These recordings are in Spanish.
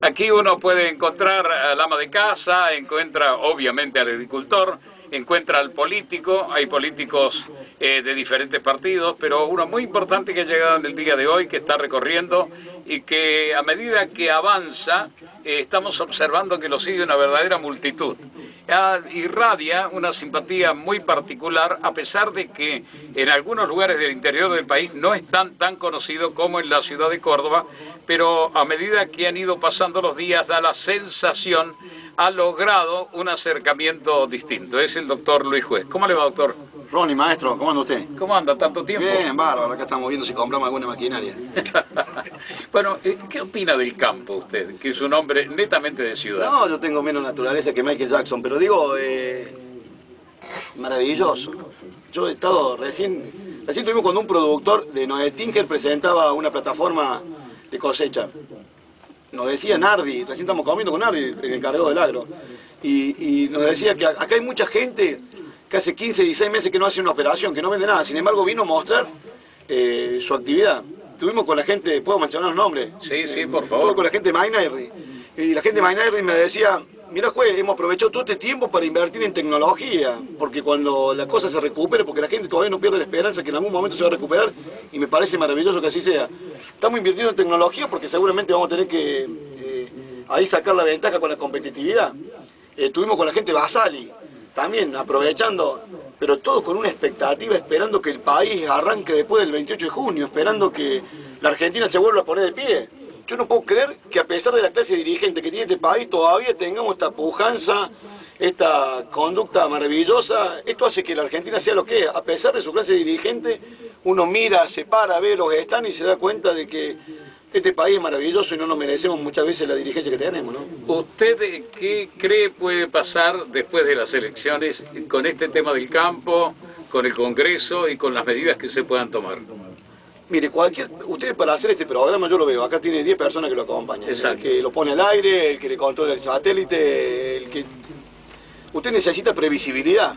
Aquí uno puede encontrar al ama de casa, encuentra obviamente al agricultor, encuentra al político, hay políticos eh, de diferentes partidos, pero uno muy importante que ha llegado en el día de hoy, que está recorriendo y que a medida que avanza, eh, estamos observando que lo sigue una verdadera multitud. Ah, irradia una simpatía muy particular, a pesar de que en algunos lugares del interior del país no es tan, tan conocido como en la ciudad de Córdoba, pero a medida que han ido pasando los días da la sensación ha logrado un acercamiento distinto. Es el doctor Luis Juez. ¿Cómo le va, doctor? Ronnie, maestro, ¿cómo anda usted? ¿Cómo anda? ¿Tanto tiempo? Bien, bárbaro. Acá estamos viendo si compramos alguna maquinaria. bueno, eh, ¿qué opina del campo usted, que es un hombre netamente de ciudad? No, yo tengo menos naturaleza que Michael Jackson, pero digo, eh, maravilloso. Yo he estado recién, recién tuvimos cuando un productor de Noé Tinker presentaba una plataforma de cosecha nos decía Nardi, recién estamos comiendo con Nardi, el encargado del agro, y, nos decía que acá hay mucha gente que hace 15, 16 meses que no hace una operación, que no vende nada, sin embargo vino a mostrar eh, su actividad. Estuvimos con la gente, ¿puedo mencionar los nombres? Sí, sí, por favor. Estuve con la gente de Mainardi, y la gente de Mainardi me decía, mira juez, hemos aprovechado todo este tiempo para invertir en tecnología, porque cuando la cosa se recupere, porque la gente todavía no pierde la esperanza que en algún momento se va a recuperar, y me parece maravilloso que así sea. Estamos invirtiendo en tecnología porque seguramente vamos a tener que eh, ahí sacar la ventaja con la competitividad. Estuvimos con la gente Basali, también aprovechando, pero todo con una expectativa, esperando que el país arranque después del 28 de junio, esperando que la Argentina se vuelva a poner de pie. Yo no puedo creer que a pesar de la clase dirigente que tiene este país, todavía tengamos esta pujanza, esta conducta maravillosa. Esto hace que la Argentina sea lo que es. A pesar de su clase dirigente, uno mira, se para, ve los que están y se da cuenta de que este país es maravilloso y no nos merecemos muchas veces la dirigencia que tenemos, ¿no? ¿Usted qué cree puede pasar después de las elecciones con este tema del campo, con el Congreso y con las medidas que se puedan tomar? Mire, cualquier, usted para hacer este programa, yo lo veo, acá tiene 10 personas que lo acompañan. El que lo pone al aire, el que le controla el satélite, el que... Usted necesita previsibilidad.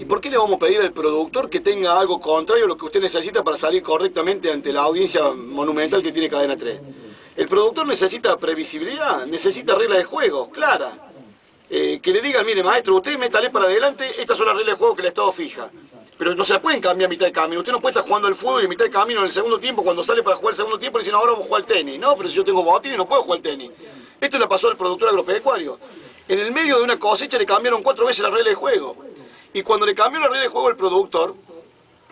¿Y por qué le vamos a pedir al productor que tenga algo contrario a lo que usted necesita para salir correctamente ante la audiencia monumental que tiene Cadena 3? El productor necesita previsibilidad, necesita reglas de juego, clara. Eh, que le digan, mire maestro, usted métale para adelante, estas son las reglas de juego que el Estado fija. Pero no se la pueden cambiar a mitad de camino. Usted no puede estar jugando al fútbol y a mitad de camino en el segundo tiempo, cuando sale para jugar el segundo tiempo, y dicen, ahora vamos a jugar al tenis. No, pero si yo tengo botín y no puedo jugar al tenis. Esto le pasó al productor agropecuario. En el medio de una cosecha le cambiaron cuatro veces la regla de juego. Y cuando le cambió la regla de juego al productor,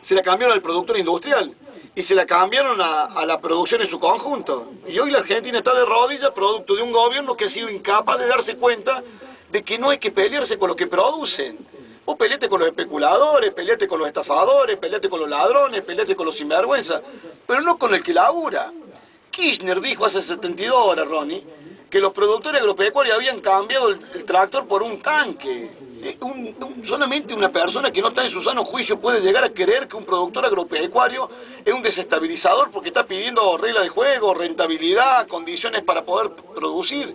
se la cambiaron al productor industrial y se la cambiaron a, la producción en su conjunto. Y hoy la Argentina está de rodillas producto de un gobierno que ha sido incapaz de darse cuenta de que no hay que pelearse con lo que producen. Vos peleate con los especuladores, peleate con los estafadores, peleate con los ladrones, peleate con los sinvergüenza, pero no con el que labura. Kirchner dijo hace 72 horas, Ronnie, que los productores agropecuarios habían cambiado el tractor por un tanque. Solamente una persona que no está en su sano juicio puede llegar a creer que un productor agropecuario es un desestabilizador porque está pidiendo reglas de juego, rentabilidad, condiciones para poder producir.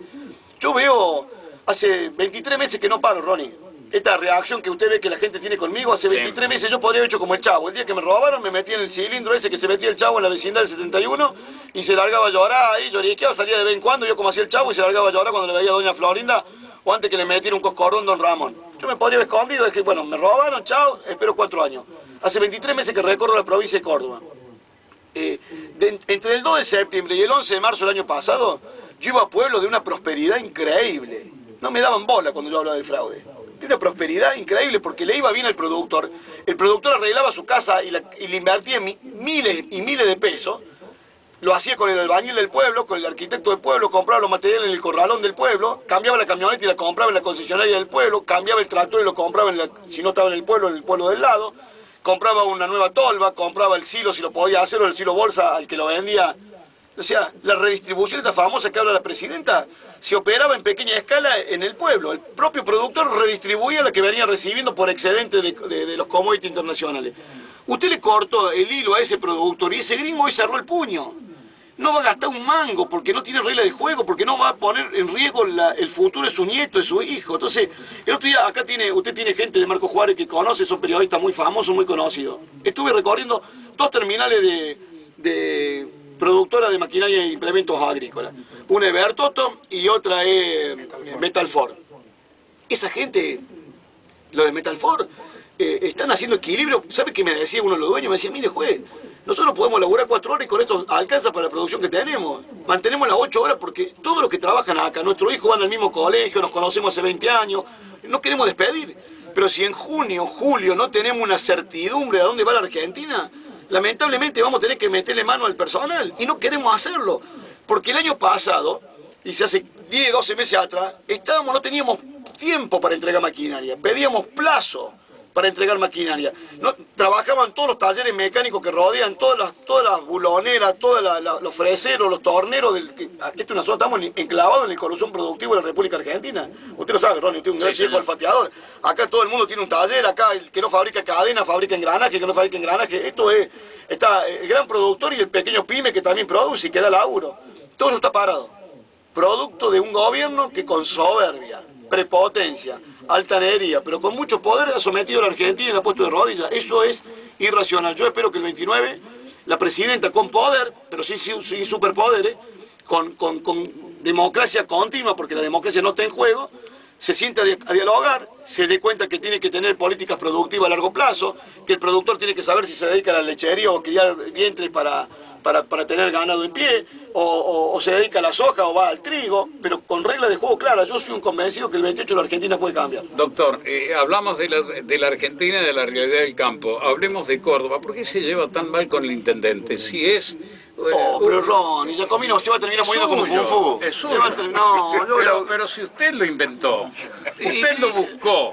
Yo veo hace 23 meses que no paro, Ronnie. Esta reacción que usted ve que la gente tiene conmigo, hace 23 meses yo podría haber hecho como el chavo. El día que me robaron me metí en el cilindro ese que se metía el chavo en la vecindad del 71 y se largaba a llorar ahí, lloriqueaba, salía de vez en cuando, yo como hacía el chavo y se largaba a llorar cuando le veía a doña Florinda o antes que le metiera un coscorrón don Ramón. Me podría haber escondido, dije, bueno, me robaron, chao, espero cuatro años. Hace 23 meses que recorro la provincia de Córdoba. Eh, entre el 2 de septiembre y el 11 de marzo del año pasado, yo iba a pueblos de una prosperidad increíble. No me daban bola cuando yo hablaba del fraude. De una prosperidad increíble porque le iba bien al productor. El productor arreglaba su casa y, le invertía miles y miles de pesos lo hacía con el albañil del pueblo, con el arquitecto del pueblo, compraba los materiales en el corralón del pueblo, cambiaba la camioneta y la compraba en la concesionaria del pueblo, cambiaba el tractor y lo compraba, en si no estaba en el pueblo, en el pueblo del lado, compraba una nueva tolva, compraba el silo si lo podía hacer o el silo bolsa al que lo vendía. O sea, la redistribución esta famosa que habla la presidenta se operaba en pequeña escala en el pueblo. El propio productor redistribuía la que venía recibiendo por excedente de, los commodities internacionales. Usted le cortó el hilo a ese productor y ese gringo cerró el puño no va a gastar un mango porque no tiene regla de juego, porque no va a poner en riesgo el futuro de su nieto, de su hijo. Entonces, el otro día acá tiene, usted tiene gente de Marco Juárez que conoce, son periodistas muy famosos, muy conocidos. Estuve recorriendo dos terminales de, de productora de maquinaria e implementos agrícolas. Una es Bertotto y otra es Metalfor. Esa gente, lo de Metalfor, eh, están haciendo equilibrio. ¿Sabe qué me decía uno de los dueños? Me decía, mire juez, nosotros podemos laburar cuatro horas y con esto alcanza para la producción que tenemos. Mantenemos las ocho horas porque todos los que trabajan acá, nuestros hijos van al mismo colegio, nos conocemos hace 20 años, no queremos despedir. Pero si en junio, julio no tenemos una certidumbre de dónde va la Argentina, lamentablemente vamos a tener que meterle mano al personal y no queremos hacerlo. Porque el año pasado, y se hace 10, 12 meses atrás, estábamos, no teníamos tiempo para entregar maquinaria, pedíamos plazo para entregar maquinaria. No, trabajaban todos los talleres mecánicos que rodean, todas las, todas las buloneras, todos los freseros, los torneros. Del, que, esto es una zona, estamos enclavados en el corrupción productivo de la República Argentina. Usted lo sabe, Ronnie, usted es un gran viejo olfateador. Acá todo el mundo tiene un taller, acá el que no fabrica cadena fabrica engranaje, el que no fabrica engranaje. Esto es, está el gran productor y el pequeño pyme que también produce y que da laburo. Todo eso está parado. Producto de un gobierno que con soberbia, prepotencia, altanería, pero con mucho poder ha sometido a la Argentina y la ha puesto de rodillas. Eso es irracional. Yo espero que el 29 la presidenta con poder, pero sí sin superpoderes, con, con, con democracia continua, porque la democracia no está en juego, se sienta a dialogar, se dé cuenta que tiene que tener políticas productivas a largo plazo, que el productor tiene que saber si se dedica a la lechería o criar vientres para, para, tener ganado en pie, o, se dedica a la soja o va al trigo, pero con reglas de juego claras. Yo soy un convencido que el 28 la Argentina puede cambiar. Doctor, eh, hablamos de, de la Argentina y de la realidad del campo. Hablemos de Córdoba. ¿Por qué se lleva tan mal con el intendente? Si es... Oh, pero Ronnie, Giacomino se va a terminar muriendo como Kung Fu. Es suyo. No, pero, pero si usted lo inventó, usted lo buscó,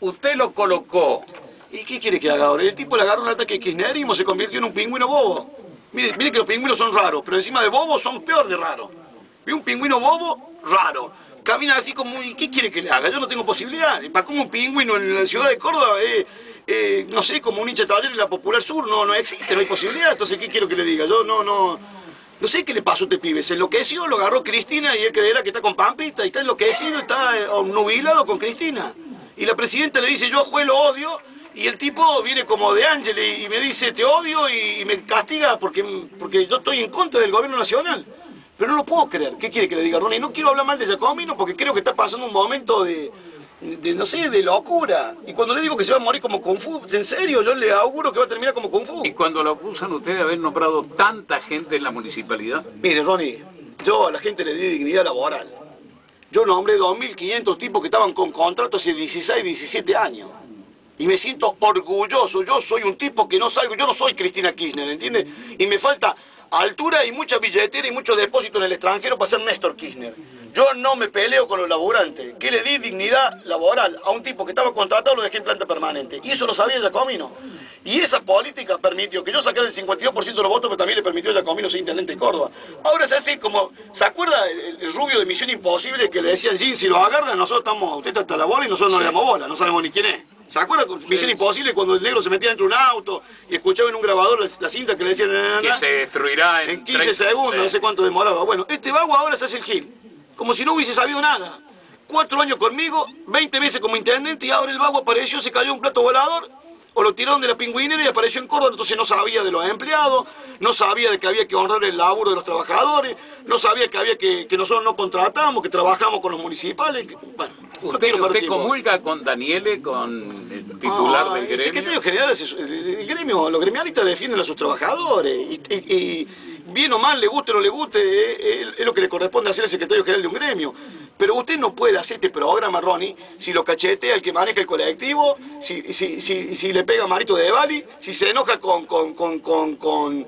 usted lo colocó. ¿Y qué quiere que haga ahora? El tipo le agarró un ataque kirchnerismo, se convirtió en un pingüino bobo. Mire, mire que los pingüinos son raros, pero encima de bobos son peor de raros. Vi un pingüino bobo, raro. Camina así como, ¿qué quiere que le haga? Yo no tengo posibilidad. Para como un pingüino en la ciudad de Córdoba, eh, eh, no sé, como un hincha taller en la Popular Sur, no, no existe, no hay posibilidad. Entonces, ¿qué quiero que le diga? Yo no, no... No sé qué le pasó a este pibe, se enloqueció, lo agarró Cristina y él creerá que está con Pampita y está enloquecido, está eh, nubilado con Cristina. Y la presidenta le dice, yo lo odio, y el tipo viene como de ángel y, me dice, te odio y, me castiga porque, porque yo estoy en contra del gobierno nacional. Pero no lo puedo creer. ¿Qué quiere que le diga Ronnie? No quiero hablar mal de Giacomino porque creo que está pasando un momento de, no sé, de locura. Y cuando le digo que se va a morir como Kung Fu, en serio, yo le auguro que va a terminar como Kung Fu. ¿Y cuando lo acusan usted de haber nombrado tanta gente en la municipalidad? Mire, Ronnie, yo a la gente le di dignidad laboral. Yo nombré 2.500 tipos que estaban con contratos hace 16, 17 años y me siento orgulloso. Yo soy un tipo que no salgo, yo no soy Cristina Kirchner, ¿entiendes? Y me falta altura y mucha billetera y mucho depósito en el extranjero para ser Néstor Kirchner. Yo no me peleo con los laburantes. ¿Qué le di dignidad laboral a un tipo que estaba contratado lo dejé en planta permanente? Y eso lo sabía Giacomino. Y esa política permitió que yo sacara el 52% de los votos, pero también le permitió a Giacomino ser intendente de Córdoba. Ahora es así como, ¿se acuerda el, rubio de Misión Imposible que le decían, Jim, si lo agarran, nosotros estamos, usted está hasta la bola y nosotros no le damos bola, no sabemos ni quién es? ¿Se acuerdan? Misión Imposible cuando el negro se metía dentro de un auto y escuchaba en un grabador la, cinta que le decían... Que se destruirá en, 15 segundos, no sé cuánto demoraba. Bueno, este vago ahora se hace el gil, como si no hubiese sabido nada. Cuatro años conmigo, 20 veces como intendente y ahora el vago apareció, se cayó un plato volador o lo tiraron de la pingüinera y apareció en Córdoba, entonces no sabía de los empleados, no sabía de que había que honrar el laburo de los trabajadores, no sabía que había que, que nosotros no contratamos, que trabajamos con los municipales. bueno, ¿Usted, usted comulga con Daniele, con el titular del gremio? El secretario general, el gremio, los gremialistas defienden a sus trabajadores y, bien o mal, le guste o no le guste, eh, es, lo que le corresponde hacer al secretario general de un gremio. Pero usted no puede hacer este programa, Ronnie, si lo cachetea el que maneja el colectivo, si, si, si, le pega Marito de Bali, si se enoja con, con, con, con,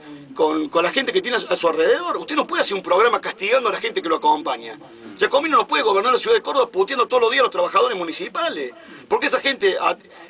la gente que tiene a su alrededor. Usted no puede hacer un programa castigando a la gente que lo acompaña. Giacomino no puede gobernar la ciudad de Córdoba puteando todos los días a los trabajadores municipales. Porque esa gente,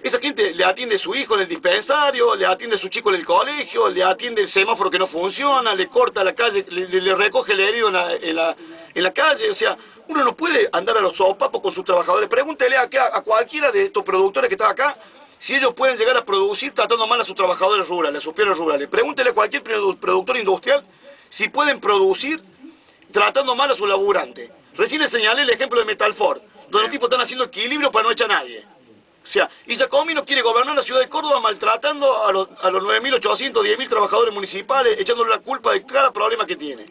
esa gente le atiende a su hijo en el dispensario, le atiende a su chico en el colegio, le atiende el semáforo que no funciona, le corta la calle, le, recoge el herido en la, en la calle. O sea, uno no puede andar a los sopapos con sus trabajadores. Pregúntele a, a cualquiera de estos productores que están acá si ellos pueden llegar a producir tratando mal a sus trabajadores rurales, a sus piernas rurales. Pregúntele a cualquier productor industrial si pueden producir tratando mal a sus laburantes. Recién le señalé el ejemplo de Metalfor, donde los tipos están haciendo equilibrio para no echar a nadie. O sea, Isacomi no quiere gobernar la ciudad de Córdoba maltratando a los, a los 9.800, 10.000 trabajadores municipales, echándole la culpa de cada problema que tiene.